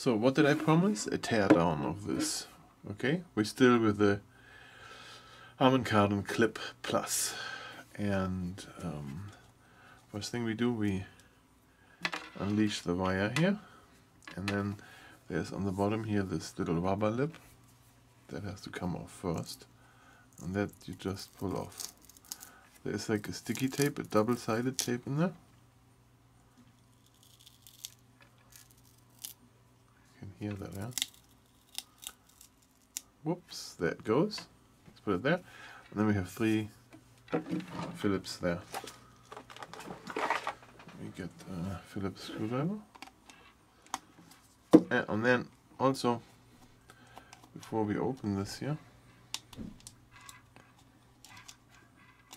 So what did I promise? A teardown of this. Okay, we're still with the Harman Kardon Clip Plus. And um, first thing we do, we unleash the wire here. And then there's on the bottom here this little rubber lip that has to come off first. And that you just pull off. There's like a sticky tape, a double-sided tape in there. You can hear that, yeah? Whoops, it goes. Let's put it there. And then we have three Phillips there. We get a Phillips screwdriver. And then also, before we open this here,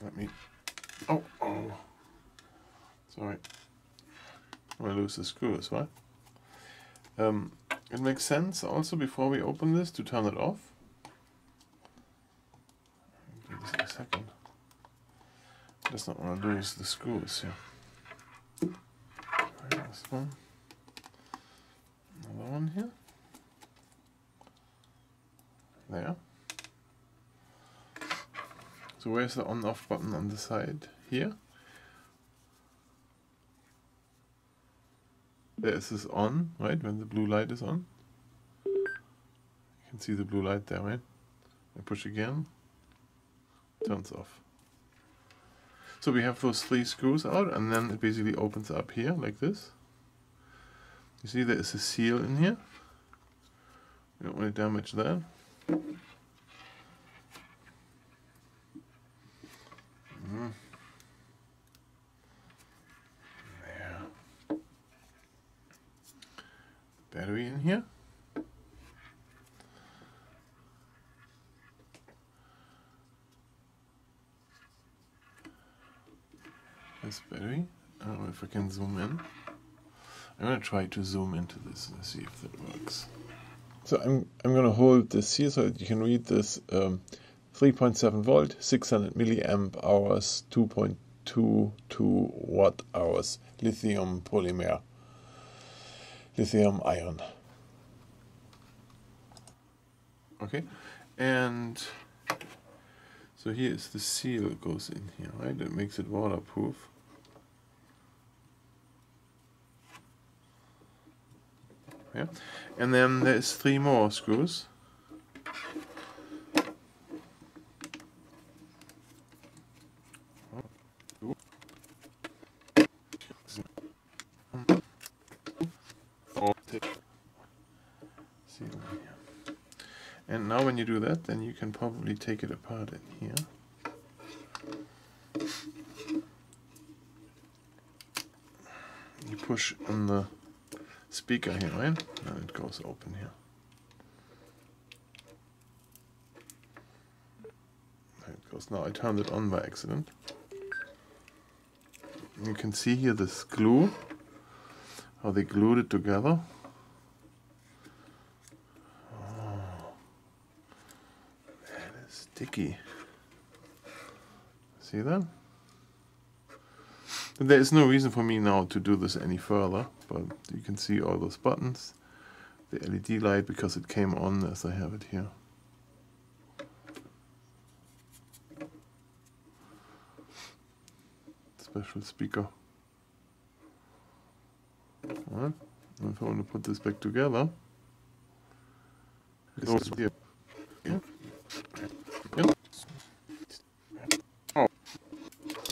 let me, oh, oh, sorry, I lose the screw as well. Um, it makes sense also before we open this to turn it off. Do this in a second. That's not what I do is the screws here. This one. Another one here. There. So where's the on off button on the side? Here. There is is on, right, when the blue light is on. You can see the blue light there, right? I push again, turns off. So we have those three screws out and then it basically opens up here like this. You see there is a seal in here. We don't want to damage that. Mm. There. Battery in here. This battery. I don't know if I can zoom in. I'm gonna try to zoom into this and see if that works. So I'm I'm gonna hold this here so that you can read this. Um, 3.7 volt, 600 milliamp hours, 2.22 watt hours, lithium polymer, lithium ion. Okay, and so here is the seal goes in here, right? It makes it waterproof. Yeah, and then there's three more screws. And now when you do that, then you can probably take it apart in here. You push on the speaker here, right? And it goes open here. There it goes. Now I turned it on by accident. You can see here this glue, how they glued it together. Sticky. See that? there is no reason for me now to do this any further, but you can see all those buttons, the LED light because it came on as I have it here. Special speaker. Alright, if I want to put this back together, it's here. Yeah. Oh,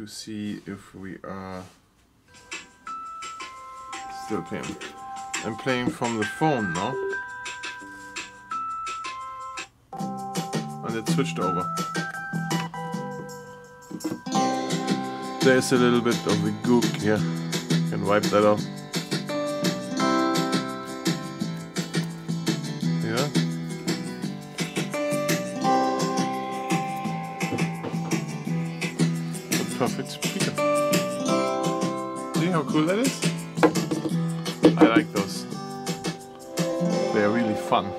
to see if we are still playing. I'm playing from the phone now. And it switched over. There's a little bit of the gook here. Can wipe that off. Perfect speaker. See how cool that is? I like those. They are really fun.